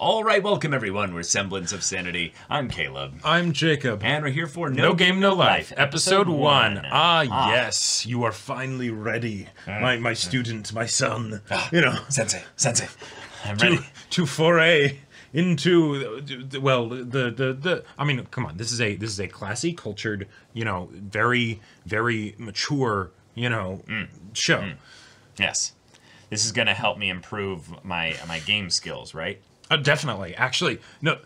All right, welcome everyone. We're Semblance of Sanity. I'm Caleb. I'm Jacob. And we're here for No, Game, No Life, episode one. Ah, Ah. yes, you are finally ready, my my student, my son. You know, Sensei, Sensei. I'm to ready. to to foray into well the the the. I mean, come on, this is a this is a classy, cultured, you know, very very mature, you know, show. Yes. This is going to help me improve my my game skills, right? Uh, definitely, actually, no,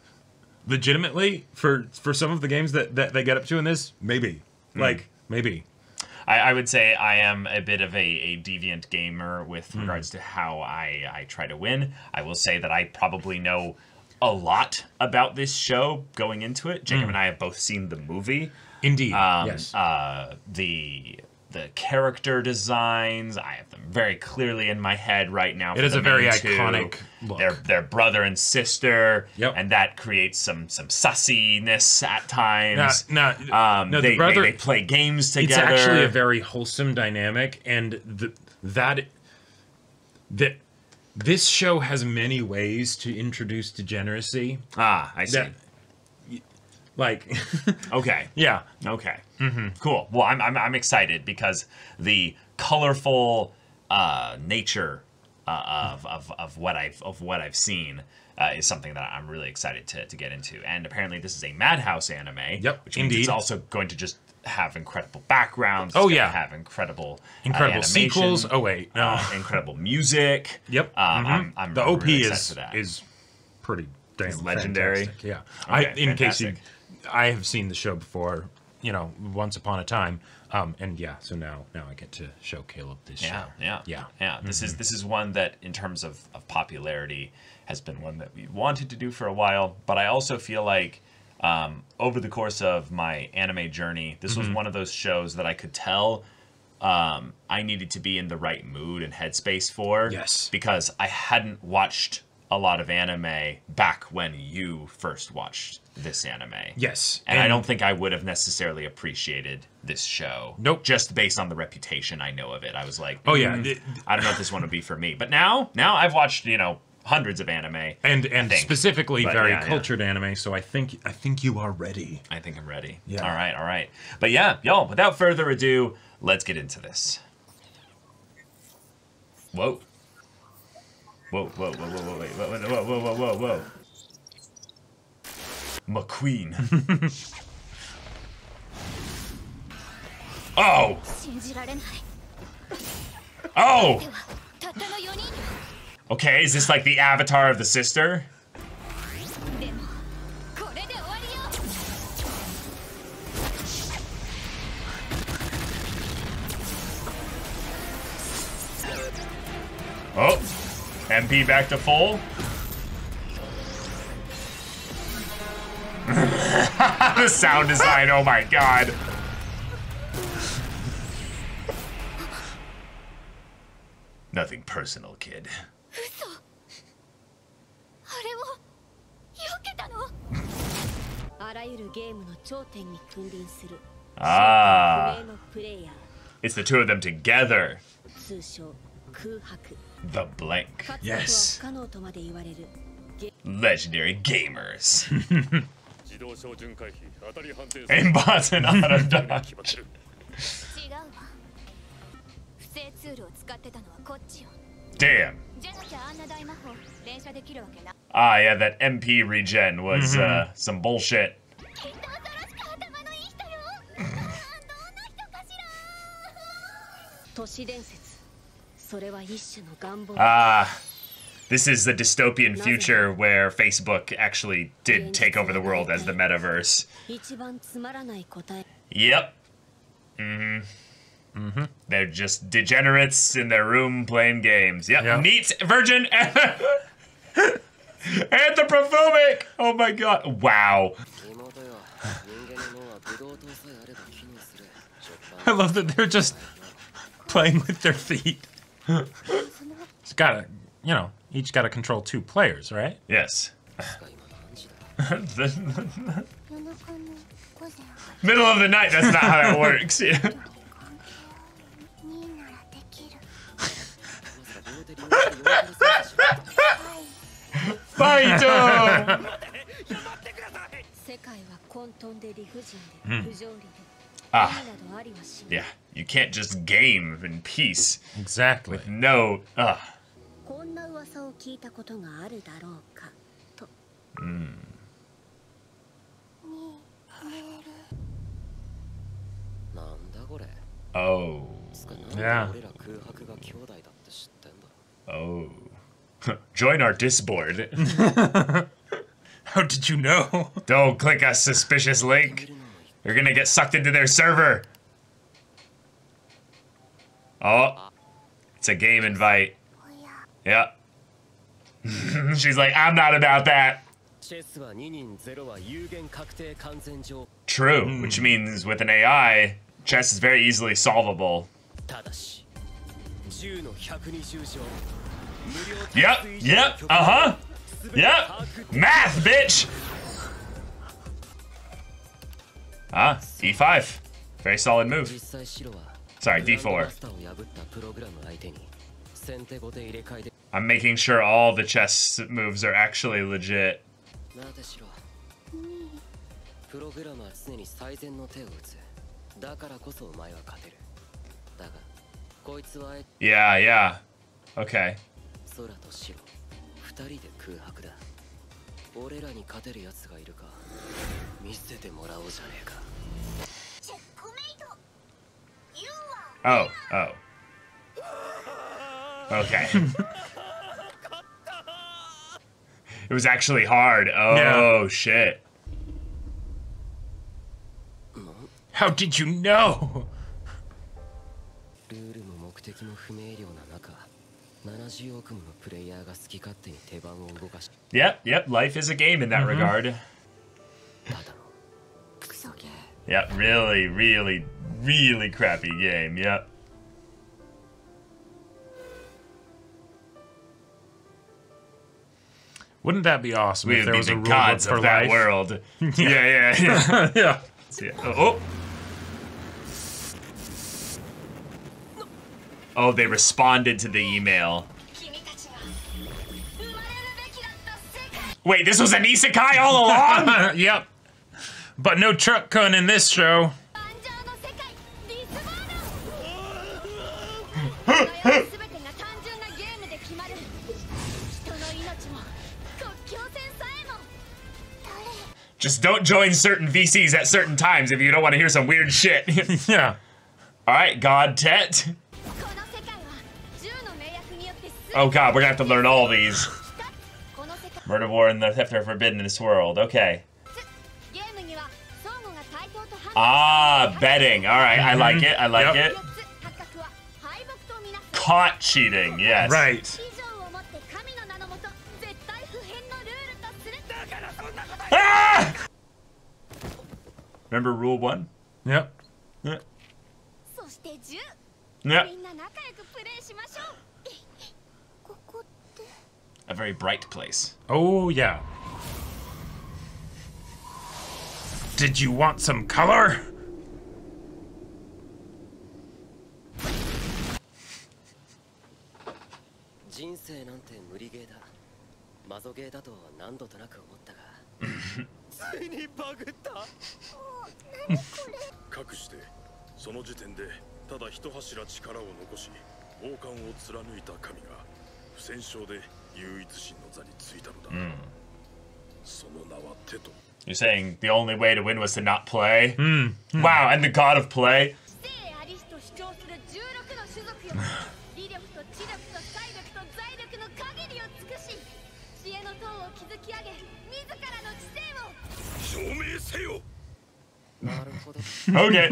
legitimately for for some of the games that that they get up to in this, maybe, like maybe. I, I would say I am a bit of a, a deviant gamer with regards to how I, I try to win. I will say that I probably know a lot about this show going into it. Jacob and I have both seen the movie. Indeed, Um, yes. uh, the the character designs, I have them very clearly in my head right now. It is a very two. iconic look. They're they're brother and sister, Yep. and that creates some some sussiness at times. Now, now, Um, no, they, the brother. they, they play games together. it's actually a very wholesome dynamic, and the, that that this show has many ways to introduce degeneracy. ah, I see. That, like, Okay. yeah, Okay. Mm-hmm. Cool. Well, I'm, I'm, I'm excited because the colorful uh, nature uh, of, of, of what I've of what I've seen uh, is something that I'm really excited to, to get into. And apparently, this is a Madhouse anime. Yep, Which means it's also going to just have incredible backgrounds. Oh, it's gonna yeah. Have incredible uh, incredible animation, sequels. Oh wait, no, uh, incredible music. yep. Um, mhm. I'm, I'm the OP really is is pretty damn It's legendary? fantastic, Yeah, I Okay, in case you, fantastic. I have seen the show before. You know, once upon a time. Um, and yeah, so now now I get to show Caleb this Yeah, show. yeah, yeah. yeah. This is this is one that, in terms of, of popularity, has been one that we wanted to do for a while. But I also feel like um, over the course of my anime journey, this Mm-hmm. was one of those shows that I could tell um, I needed to be in the right mood and headspace for. Yes. because I hadn't watched a lot of anime back when you first watched this anime. Yes, And, I don't think I would have necessarily appreciated this show. Nope. Just based on the reputation I know of it. I was like, Oh yeah, "Mm, I don't know if this one would be for me. But now, now I've watched, you know, hundreds of anime. and and specifically But very yeah, yeah. cultured anime. So I think I think you are ready. I think I'm ready. Yeah. All right, all right. But yeah, y'all, without further ado, let's get into this. Whoa. Whoa, whoa, whoa, whoa, whoa, whoa, whoa, whoa, whoa, whoa, whoa. McQueen. oh! Oh! Okay, is this like the avatar of the sister? Oh, MP back to full. the sound design, oh my god. Nothing personal, kid. ah. It's the two of them together. The blank. Yes. Legendary gamers. 自動照準回避当たり判定エンバーなら決まってる違うわ。不正ツールを使ってたのはこっちよ。Damn. Ah, yeah, that MP regen was uh, some bullshit. Ah, This is the dystopian future where Facebook actually did take over the world as the metaverse. Yep. Mm-hmm. Mm -hmm. They're just degenerates in their room playing games. Yep. yep. Neat virgin anthropophobic. Oh my god. Wow. I love that they're just playing with their feet. it's gotta you know, each got to control two players, right? Yes. Middle of the night, that's not how that works. Hmm. Ah. Yeah. Fight! mm. Ah. Yeah, you can't just game in peace. Exactly. With no. Ah. こんな噂を聞いたことがあるだろうかとなんだこれ Oh. つかなん Yeah. で俺ら空白が兄弟だって知ってんだ Oh. Join our Discord. How did you know? Don't click a suspicious link. You're gonna get sucked into their server. Oh. It's a game invite. Yeah. She's like, I'm not about that. True, mm. which means with an AI, chess is very easily solvable. Yep, yep, uh-huh. Yep. Math, bitch! Ah, e5, Very solid move. Sorry, d4. マスターを破ったプログラム相手に先手後手入れ替えで I'm making sure all the chess moves are actually legit. なぜしろプログラムは常に最善の手を打つだからこそお前は勝てるだがこいつはあえ Yeah, yeah. Okay. 空と白二人で空白だ俺らに勝てる奴がいるか見せてもらおうじゃねえかチェックメイト You Oh, oh. Okay. It was actually hard. Oh no. shit. How did you know? Yep, yep, life is a game in that mm -hmm. regard. yep, really, really, really crappy game, yep. Wouldn't that be awesome we if there was a rule gods for of that life? world? yeah, yeah, yeah. yeah. Oh, oh. Oh, they responded to the email. Wait, this was an isekai all along? yep. But no truck kun in this show. Just don't join certain VCs at certain times if you don't want to hear some weird shit. yeah. All right, God Tet. Oh God, we're gonna have to learn all these. Murder, war, and the theft are forbidden in this world. Okay. Ah, betting. All right, I like mm-hmm. it. I like yep. it. Caught cheating. Yes. Right. Remember rule one? Yep. Yep. yeah. A very bright place. Oh, yeah. Did you want some color? ついにバグった。かくしてその時点でただ一柱力を残し王冠を貫いた神が不戦勝で唯一神の座についたのだ、その名はテト。You're saying the only way to win was to not play? Wow, and the god of play? 生ありしと主張する16の種族よ。威力と知力と体力と財力の限りを尽くし知恵の塔を築き上げ自らの知性 Okay.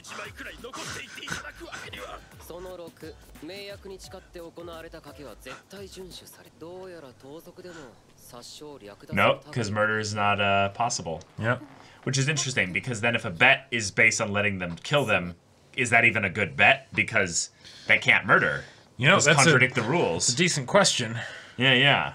一枚くらい残していっていただくわけにはその6名役に誓って行われた賭けは絶対遵守されどうやら盗賊でも殺傷略奪 nope, because murder is not uh, possible. Yep. Which is interesting because then if a bet is based on letting them kill them, is that even a good bet? Because they can't murder. You know, Those that's a, contradict the a rules. decent question. Yeah, yeah.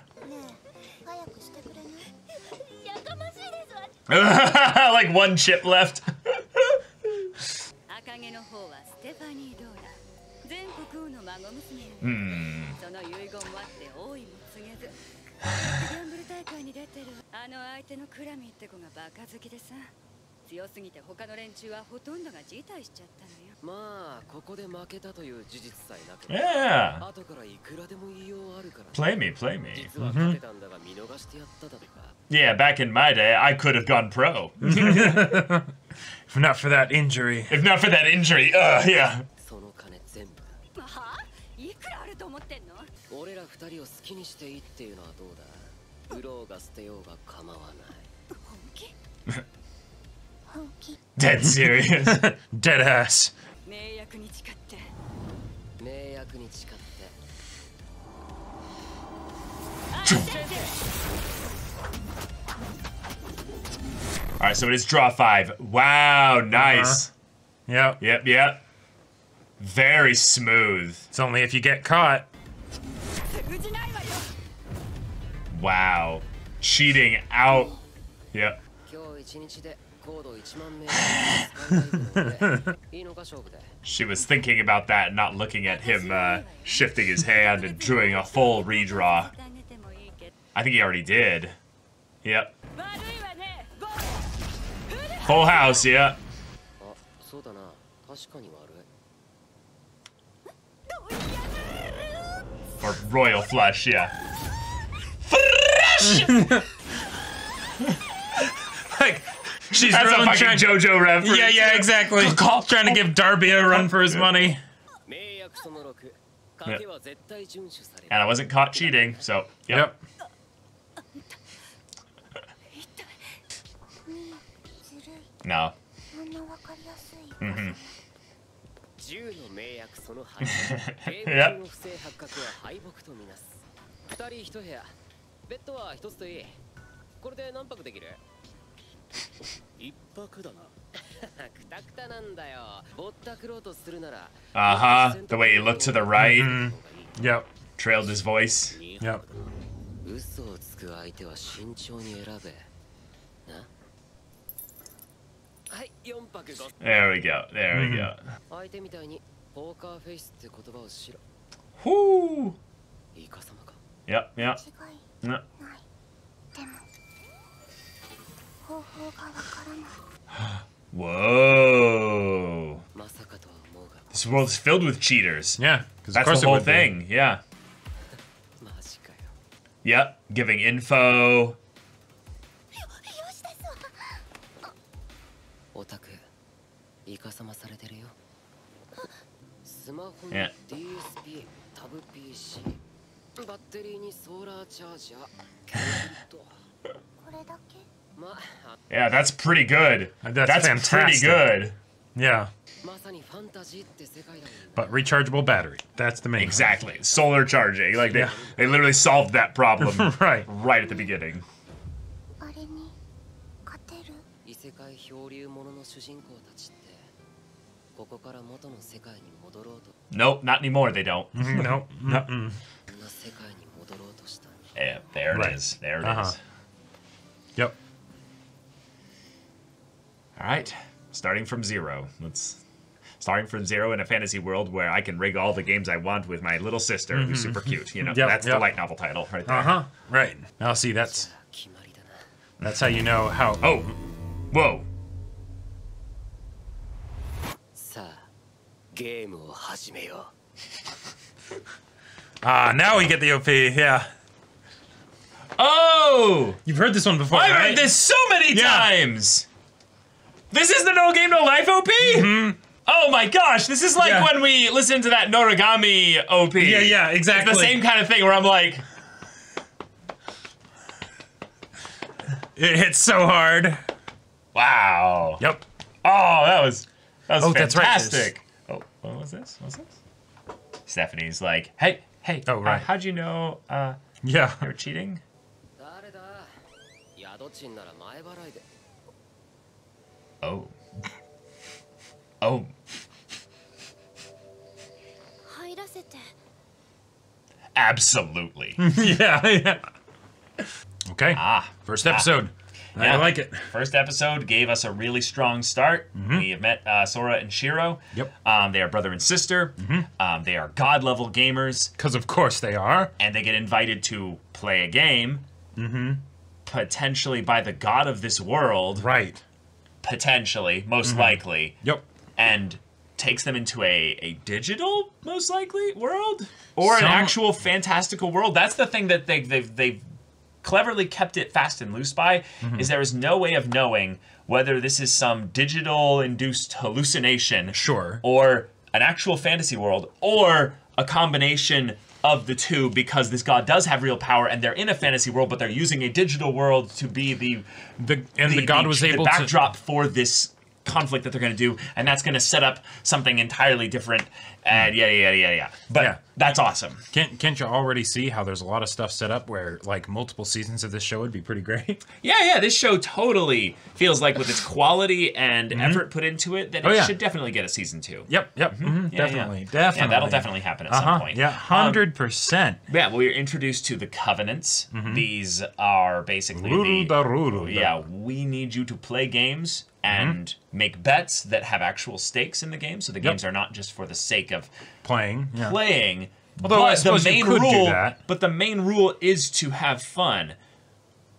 孫娘よ、Hmm. その遺言もあって王位も告げずに出てるあの相手のクラミって子がバカ好きでさ強すぎて他の連中はほとんどが辞退しちゃったのよまあここで負けたという事実さえなければ.後からいくらでも言いようあるから Play me, play me. 実は勝てたんだが見逃してやっただとか Yeah, back in my day, I could have gone pro. If not for that injury. if not for that injury. Uh, yeah. その金全部はあ？いくらあると思ってんの？俺ら二人を好きにしていいっていうのはどうだ？売ろうが捨てようが構わない本気？Dead serious. Dead ass. Alright, so it is draw five. Wow, nice. Uh -huh. Yep. Yep, yep. Very smooth. It's only if you get caught. Wow. Cheating out. Yep. she was thinking about that, not looking at him uh, shifting his hand and doing a full redraw. I think he already did. Yep. Whole house, yeah. Or royal flush, yeah. Flush! She's That's really fucking JoJo reference. Yeah, yeah, exactly. trying to give D'Arby a run for his money. Yep. And I wasn't caught cheating, so yep. yep. no. Mm-hmm. yep. Uh-huh. The way he looked to the right. Mm -hmm. Yep. Trailed his voice. Yep. There we go. There we go. Mm-hmm. Whoo! Yep, yep. Yep. 違い No. ないでも方法がわからない Whoa. まさかとは思うが This world is filled with cheaters. Yeah. Because of That's course the it whole would be. thing. Yeah. マジかよ Yep. Giving info. 吉田さんオタクイカ様されてるよスマホに Yeah. Yeah, that's pretty good. That's, that's fantastic. pretty good. Yeah. But rechargeable battery. That's the main. Exactly. Solar charging. Like they, yeah. they literally solved that problem right right at the beginning. Nope, not anymore. They don't. Mm-hmm. nope. No. Mm. Yeah, there it right. is. There it uh -huh. is. Yep. All right, starting from zero. Let's starting from zero in a fantasy world where I can rig all the games I want with my little sister, who's super cute. You know, Yep, that's the yep. light novel title right there. Uh huh. Right. Now see, that's 決まりだな that's how you know how. Oh, whoa! さあゲームを始めよ Ah, now we get the OP. Yeah. Oh, You've heard this one before, I've right? heard this so many Yeah. times. This is the No Game No Life OP. Oh my gosh, this is like Yeah. when we listen to that Noragami OP. Yeah, yeah, It's exactly. the same kind of thing where I'm like, It hits so hard. wow. Yep. Oh, that was that was Oh, that's right, fantastic. Oh, what was this? What was this? Stephanie's like, hey, hey, Oh, uh, right. how'd you know uh, Yeah. you're cheating? Oh. Oh. Absolutely. yeah, yeah. Okay. Ah. First episode. Ah. Yeah. I like it. First episode gave us a really strong start. Mm -hmm. We have met uh, Sora and Shiro. Yep. Um, they are brother and sister. Mm -hmm. um, they are god level gamers. Because of course they are. And they get invited to play a game. Mm -hmm. Potentially by the god of this world. Right potentially, most Mm-hmm. likely, Yep. and takes them into a, a digital, most likely, world? Or Some- an actual fantastical world. That's the thing that they, they've, they've cleverly kept it fast and loose by, Mm-hmm. is there is no way of knowing whether this is some digital induced hallucination Sure. or an actual fantasy world or a combination of the two because this god does have real power and they're in a fantasy world but they're using a digital world to be the The and the, god was able the to backdrop for this conflict that they're going to do and that's going to set up something entirely different and yeah yeah yeah yeah but Yeah. that's awesome Can't can't you already see how there's a lot of stuff set up where like multiple seasons of this show would be pretty great? yeah yeah this show totally feels like with its quality and effort put into it that Oh, it yeah. should definitely get a season two Yep, yep, mhm, Mm-hmm. Yeah, definitely, yeah definitely. that'll definitely happen at Uh-huh. some point Yeah, Um, hundred percent. Yeah, well, we're introduced to the covenants. These are basically Ruru da ruru the, da. yeah. We need you to play games Mm-hmm. and make bets that have actual stakes in the game. So the games are not just for the sake of Playing. Yeah. playing. Although but I suppose the you main rule, that. but the main rule is to have fun.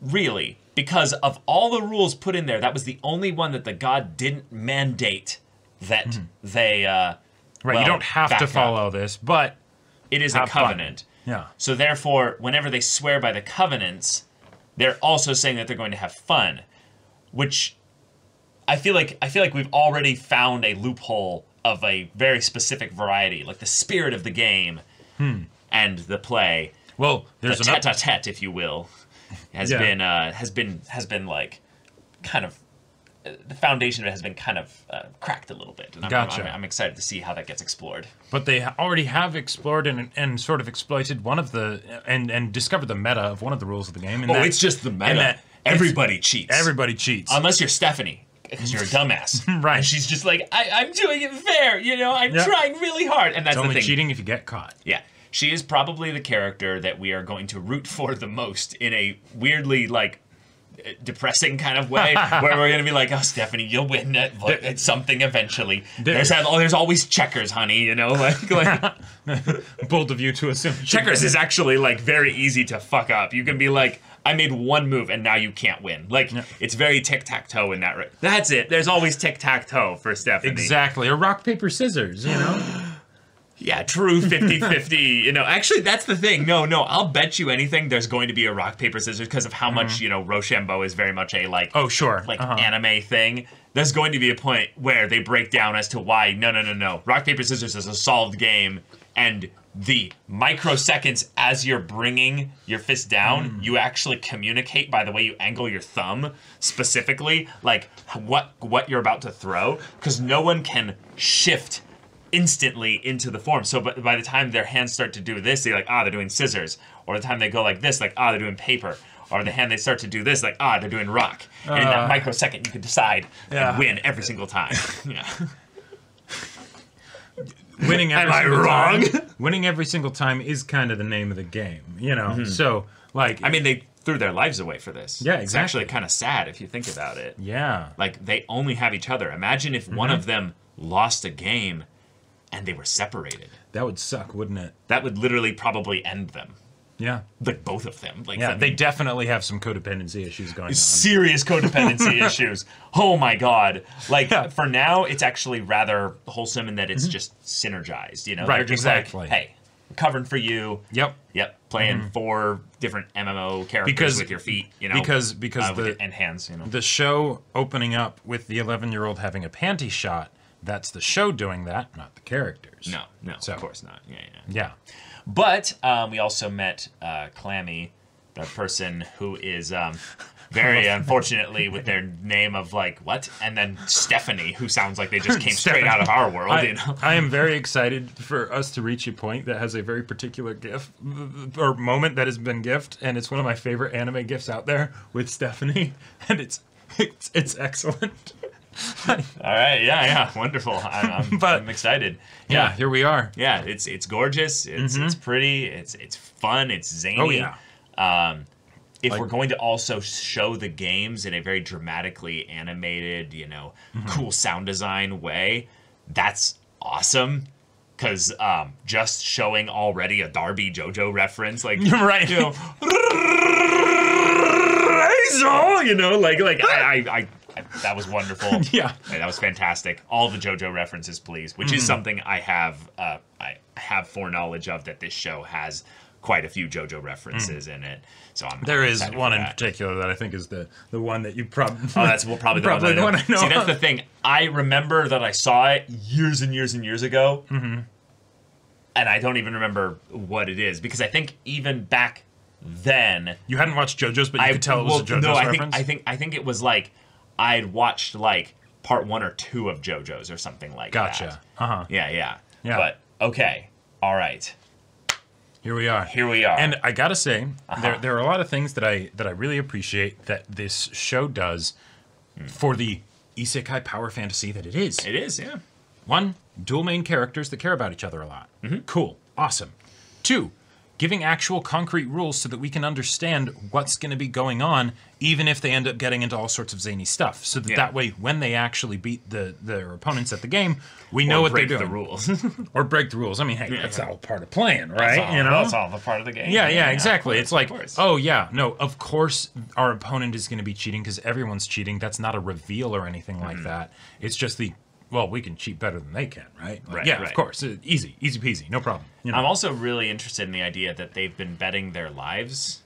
Really, because of all the rules put in there, that was the only one that the god didn't mandate that they. Uh, Mm-hmm. Right. well, you don't have to up. follow this, but It is a Have fun. covenant. yeah. So therefore, whenever they swear by the covenants, they're also saying that they're going to have fun, which I feel like I feel like we've already found a loophole of a very specific variety, like the spirit of the game and the play, Well, the there's another. tete-a-tete, if you will, has Yeah. been uh, has been has been like kind of uh, the foundation of it has been kind of uh, cracked a little bit, and I'm, Gotcha. I'm, I'm excited to see how that gets explored. But they already have explored and, and sort of exploited one of the and and discovered the meta of one of the rules of the game. And Oh, that- it's just the meta. and that- Everybody cheats. Everybody cheats. unless you're Stephanie, because you're a dumbass. Right. And she's just like, I, I'm doing it fair, you know, I'm Yeah. trying really hard. And that's it's the only thing. cheating if you get caught. Yeah. She is probably the character that we are going to root for the most in a weirdly like depressing kind of way where we're gonna be like oh stephanie you'll win at, at something eventually There- there's oh, there's always checkers honey you know like, like Bold of you to assume. checkers is actually like very easy to fuck up you can be like I made one move and now you can't win. Like it's very tic tac toe in that. Re- That's it. There's always tic tac toe for Stephanie. Exactly. Or rock paper scissors. You know. Yeah, true 50 50. you know, actually, that's the thing. No, no, I'll bet you anything there's going to be a rock, paper, scissors because of how much, you know, Rochambeau is very much a like, Mm-hmm. oh sure. like Uh-huh. anime thing. There's going to be a point where they break down as to why, no, no, no, no. Rock, paper, scissors is a solved game. And the microseconds as you're bringing your fist down, Mm. you actually communicate by the way you angle your thumb specifically, like what what you're about to throw, because no one can shift instantly into the form. So by, by the time their hands start to do this, they're like, ah, they're doing scissors. Or the time they go like this, like, ah, they're doing paper. Or the hand they start to do this, like, ah, they're doing rock. And in that Uh. microsecond, you can decide Yeah. and win every single time. yeah. Winning every Am I single wrong? time, winning every single time is kind of the name of the game, you know. So like Mm-hmm. I mean, they threw their lives away for this. Yeah, It's actually exactly. kind of sad if you think about it. yeah. Like, they only have each other. Imagine if Mm-hmm. one of them lost a game and they were separated. That would suck, wouldn't it? That would literally probably end them. Yeah. Like, both of them. Like, Yeah, I they definitely have some codependency issues going on. serious codependency issues. Oh my god! Like Yeah. for now, it's actually rather wholesome in that it's just synergized. You know. Right, They're just exactly. Like, hey, covering for you. Yep. Yep, playing four different MMO characters Because- with your feet. You know, because- because uh, the- and hands. You know, The show opening up with the 11 year old having a panty shot, that's the show doing that, not the characters. no, no, So- of course not. Yeah, yeah. Yeah. But um, we also met uh, Clammy, the person who is um, very unfortunately with their name of like what, and then Stephanie, who sounds like they just came straight out of our world. I, you know, I am very excited for us to reach a point that has a very particular gift or moment that has been gifted, and it's one of my favorite anime gifts out there with Stephanie, and it's it's, it's excellent. All right, yeah, yeah, wonderful. I'm, I'm, But- I'm excited. Yeah, Yeah, here we are. yeah, it's it's gorgeous. It's it's pretty. It's it's fun. It's zany. Oh yeah. If Like- we're going to also show the games in a very dramatically animated, you know, Mm-hmm. cool sound design way, that's awesome. Because um, just showing already a D'Arby JoJo reference, like Right. you know, you know, like like I, I, I, I that was wonderful. Yeah. That was fantastic. All the JoJo references, please, which Mm-hmm. is something I have uh, I have foreknowledge of that this show has quite a few JoJo references in it. So I'm Mm. There is one in particular that I think is the the one that you probably. Oh, that's well, probably the Probably one, the I one I know See, that's the thing. I remember that I saw it years and years and years ago, mm-hmm. and I don't even remember what it is because I think even back then, You hadn't watched JoJo's, but you I could tell it was a JoJo's no, I reference. think I think I think it was like I'd watched like part one or two of JoJo's or something like that. Gotcha. Uh huh. Yeah, yeah, Yeah. But okay, all right, Here we are. here we are. And I gotta say, Uh-huh. there there are a lot of things that I that I really appreciate that this show does for the isekai power fantasy that it is. it is, yeah. One, dual main characters that care about each other a lot. Mm-hmm. Cool. Awesome. Two, giving actual concrete rules so that we can understand what's going to be going on, even if they end up getting into all sorts of zany stuff. So that, Yeah. that way, when they actually beat the their opponents at the game, we know Or what they're break doing. the rules. Or break the rules. I mean, hey, that's all part of playing, right? All, you know, that's all the part of the game. yeah, yeah, of exactly. course, it's like, oh yeah, no, of course our opponent is going to be cheating because everyone's cheating. That's not a reveal or anything Mm-hmm. like that. It's just the, well, we can cheat better than they can, right? Like, Right, yeah, of course, uh, easy, easy peasy, no problem. You know, I'm also really interested in the idea that they've been betting their lives.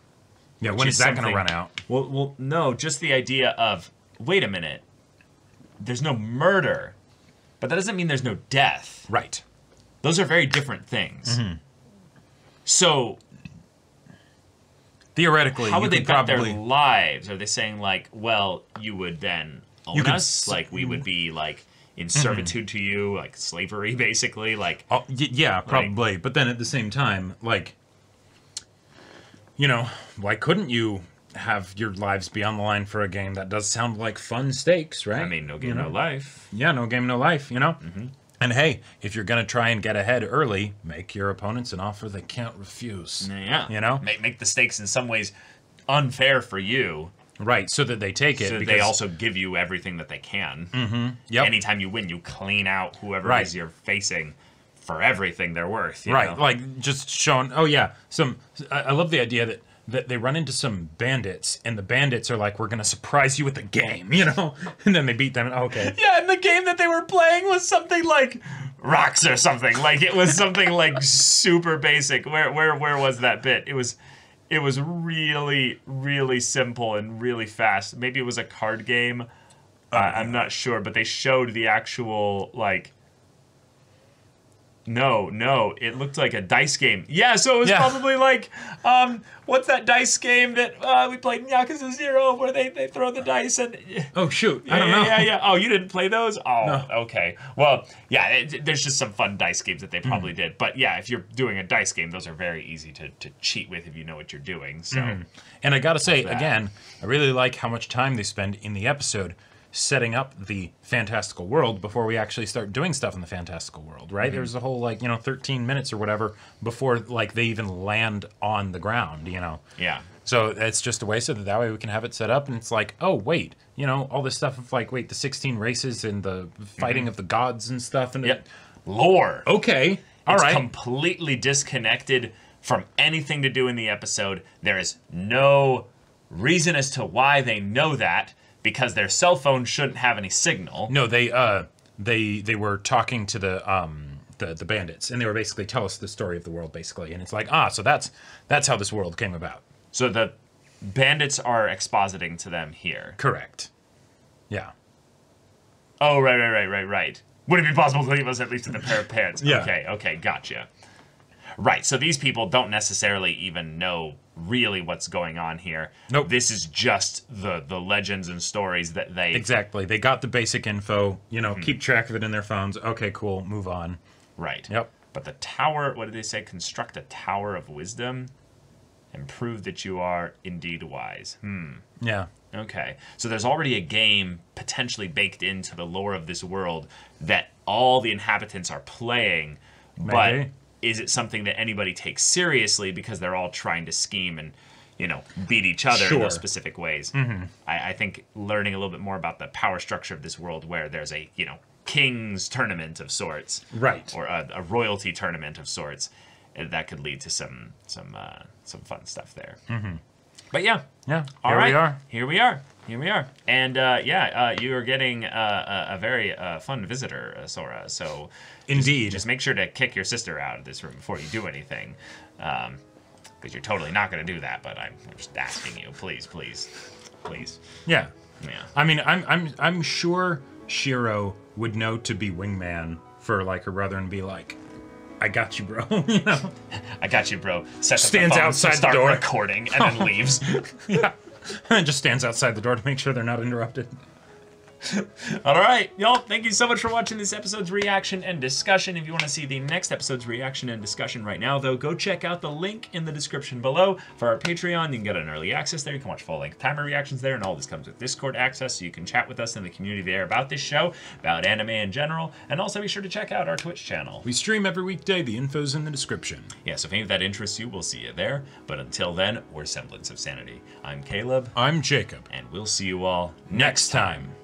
yeah. When is that going to run out? Well, well, no, just the idea of wait a minute. There's no murder, but that doesn't mean there's no death. Right. Those are very different things. Mm-hmm. So Theoretically, how would they bet probably. their lives? Are they saying like, well, you would then own You us, like we would be like in servitude to you, like slavery, basically, like Oh, y- yeah, probably. But then at the same time, like, you know, why couldn't you have your lives be on the line for a game that does sound like fun stakes, right? I mean, no game, You know? no life. Yeah, no game, no life, you know? Mm-hmm. And hey, if you're going to try and get ahead early, make your opponents an offer they can't refuse. Yeah, You know? make make the stakes in some ways unfair for you, Right, so that they take it. so because, they also give you everything that they can. Mm-hmm, yep, Anytime you win, you clean out whoever Right. it is you're facing for everything they're worth. you right, know? like just showing, oh yeah, some, I, I love the idea that, that they run into some bandits, and the bandits are like, we're going to surprise you with a game, you know? And then they beat them, and oh, okay. Yeah, and the game that they were playing was something like rocks or something. Like it was something like super basic. Where where where was that bit? It was it was really really simple and really fast. Maybe it was a card game. Uh, I'm not sure, but they showed the actual like. No, no, it looked like a dice game. Yeah, so it was Yeah. probably like, um, what's that dice game that uh, we played in Yakuza Zero, where they, they throw the dice and Oh, shoot, yeah, I don't yeah, know. Yeah, yeah. Oh, you didn't play those? Oh, No. okay. Well, yeah, it, there's just some fun dice games that they probably Mm. did. But yeah, if you're doing a dice game, those are very easy to, to cheat with if you know what you're doing. So, Mm-hmm. And I gotta say, again, I really like how much time they spend in the episode setting up the fantastical world before we actually start doing stuff in the fantastical world, right? There's a whole like, you know, 13 minutes or whatever before like they even land on the ground, you know. yeah. So it's just a way so that that way we can have it set up and it's like, oh wait, you know, all this stuff of like, wait, the 16 races and the fighting of the gods and stuff and Mm-hmm. Yep. Lore. okay. All it's right. completely disconnected from anything to do in the episode. There is no reason as to why they know that because their cell phone shouldn't have any signal. No, they uh they they were talking to the um the the bandits and they were basically tell us the story of the world basically and it's like ah so that's that's how this world came about. So the bandits are expositing to them here. Correct. Yeah. Oh, right, right, right, right, right. Would it be possible to leave us at least with a pair of pants? Yeah. Okay, okay, gotcha. Right, so these people don't necessarily even know really what's going on here. Nope. This is just the the legends and stories that they Exactly. They got the basic info, you know, keep track of it in their phones. Okay, cool, move on. right. Yep. But the tower, what did they say? Construct a tower of wisdom and prove that you are indeed wise. Hmm. Yeah. Okay. So there's already a game potentially baked into the lore of this world that all the inhabitants are playing, but Maybe. Is it something that anybody takes seriously because they're all trying to scheme and, you know, beat each other in those specific ways? Mm-hmm. I, I think learning a little bit more about the power structure of this world where there's a, you know, king's tournament of sorts. Right. Or a, a royalty tournament of sorts. uh, That could lead to some some uh, some fun stuff there. But yeah, Yeah. All here right, we are. Here we are. Here we are. And uh, yeah, uh, you are getting uh, a, a very uh, fun visitor, uh, Sora. So Indeed. just make sure to kick your sister out of this room before you do anything. Because you're totally not going to do that, but I'm, I'm just asking you. Please, please, please. yeah. Yeah. I mean, I'm I'm I'm sure Shiro would know to be wingman for like her brother and be like, "I got you, bro." you know? I got you, bro. Sets up Stands the outside the door. recording, and then leaves. yeah. And just stands outside the door to make sure they're not interrupted. All right, y'all. Thank you so much for watching this episode's reaction and discussion. If you want to see the next episode's reaction and discussion right now, though, go check out the link in the description below for our Patreon. You can get an early access there. You can watch full length timer reactions there, and all this comes with Discord access, so you can chat with us in the community there about this show, about anime in general, and also be sure to check out our Twitch channel. We stream every weekday. The info's in the description. Yeah, so if any of that interests you, we'll see you there. But until then, we're Semblance of Sanity. I'm Caleb, I'm Jacob. and we'll see you all next time.